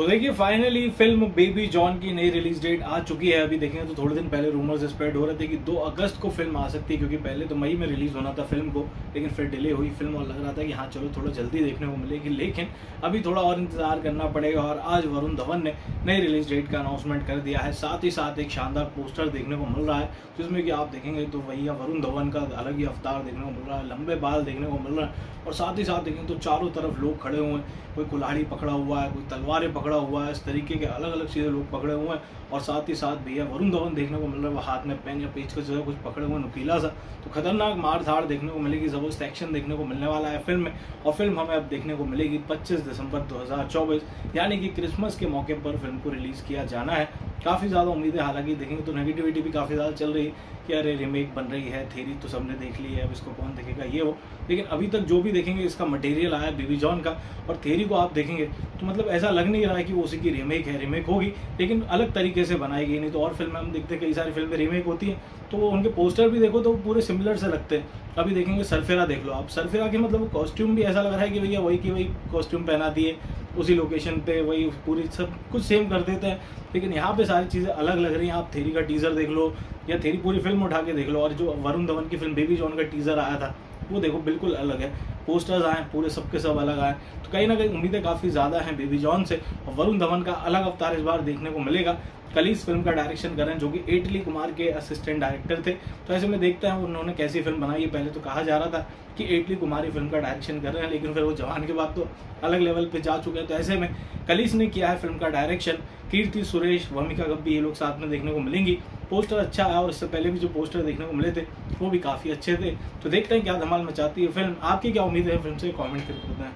तो देखिए finally film Baby John की नई रिलीज़ डेट आ चुकी है। अभी देखेंगे तो थोड़े दिन पहले रूमर्स स्प्रेड हो रहे थे कि 2 अगस्त को फ़िल्म आ सकती है, क्योंकि पहले तो मई में रिलीज़ होना था फ़िल्म को, लेकिन फिर डिले हुई फ़िल्म और लग रहा था कि हाँ चलो थोड़ा जल्दी देखने को मिलेगी लेकिन अभी थोड़ा और इंतज़ार करना पड़ेगा और आज वरुण धवन ने नई रिलीज़ डेट का अनाउंसमेंट कर दिया है। साथ ही साथ एक शानदार पोस्टर देखने को मिल रहा है, जिसमें कि आप देखेंगे तो भैया वरुण धवन का अलग ही अवतार देखने को मिल रहा है, लंबे बाल देखने को मिल रहा है। और साथ ही साथ देखेंगे तो चारों तरफ़ लोग खड़े हुए हैं, कोई कुल्हाड़ी पकड़ा हुआ है, कोई तलवारें पकड़ा हुआ है। इस तरीके के अलग अलग चीज़ें लोग पकड़े हुए हैं। और साथ ही साथ भैया वरुण धवन देखने को मिल रहा है। वो हाथ में पेन या पेज का जो कुछ पकड़े हुए नुकीला सा। तो खतरनाक मार धाड़ देखने को मिलेगी, ज़बरदस्त एक्शन देखने को मिलने वाला है फ़िल्म में। और फ़िल्म हमें अब देखने को मिलेगी 25 दिसंबर दो हज़ार चौबीस, यानी कि क्रिसमस के मौके पर फ़िल्म को रिलीज़ किया जाना है। काफ़ी ज़्यादा उम्मीदें, हालाँकि देखेंगे तो नेगेटिविटी भी काफ़ी ज़्यादा चल रही कि अरे रिमेक बन रही है थेरी तो सबने देख ली है, अब इसको कौन देखेगा, ये हो। लेकिन अभी तक जो भी देखेंगे, इसका मटेरियल आया बीबी जॉन का, और थेरी को आप देखेंगे तो मतलब ऐसा लग नहीं रहा है कि वो उसी की रिमेक है रिमेक होगी, लेकिन अलग तरीके से बनाई गई नहीं तो और फ़िल्में हम देखते हैं कई सारी फ़िल्में रीमेक होती हैं तो उनके पोस्टर भी देखो तो पूरे सिमिलर से लगते हैं। अभी देखेंगे सरफेरा देख लो आप। सरफेरा के मतलब कॉस्ट्यूम भी ऐसा लग रहा है कि भैया वही की वही कॉस्ट्यूम पहना दिए उसी लोकेशन पे वही पूरी सब कुछ सेम कर देते हैं। लेकिन यहाँ पे सारी चीज़ें अलग लग रही हैं। आप थेरी का टीज़र देख लो या थेरी पूरी फ़िल्म उठा के देख लो। और जो वरुण धवन की फ़िल्म बेबी जॉन का टीज़र आया था, वो देखो बिल्कुल अलग है। पोस्टर्स आए, पूरे सबके सब अलग आए। तो कहीं ना कहीं उम्मीदें काफ़ी ज़्यादा हैं बेबी जॉन से। और वरुण धवन का अलग अवतार इस बार देखने को मिलेगा। कल इस फ़िल्म का डायरेक्शन कर रहे हैं जो कि एटली कुमार के असिस्टेंट डायरेक्टर थे। तो ऐसे में देखते हैं, उन्होंने कैसी फ़िल्म बनाई है। पहले तो कहा जा रहा था कि एटली कुमार ही फ़िल्म का डायरेक्शन कर रहे हैं, लेकिन फिर वो जवान के बाद तो अलग लेवल पे जा चुके हैं। तो ऐसे में कलिस ने किया है फ़िल्म का डायरेक्शन कीर्ति, सुरेश वमिका गब्बी ये लोग साथ में देखने को मिलेंगी। पोस्टर अच्छा है और इससे पहले भी जो पोस्टर देखने को मिले थे, वो भी काफ़ी अच्छे थे। तो देखते हैं क्या धमाल मचाती है फ़िल्म। आपकी क्या उम्मीद है फ़िल्म से? कॉमेंट करके बताएँ।